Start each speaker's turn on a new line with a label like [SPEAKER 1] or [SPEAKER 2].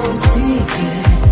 [SPEAKER 1] don't seek it.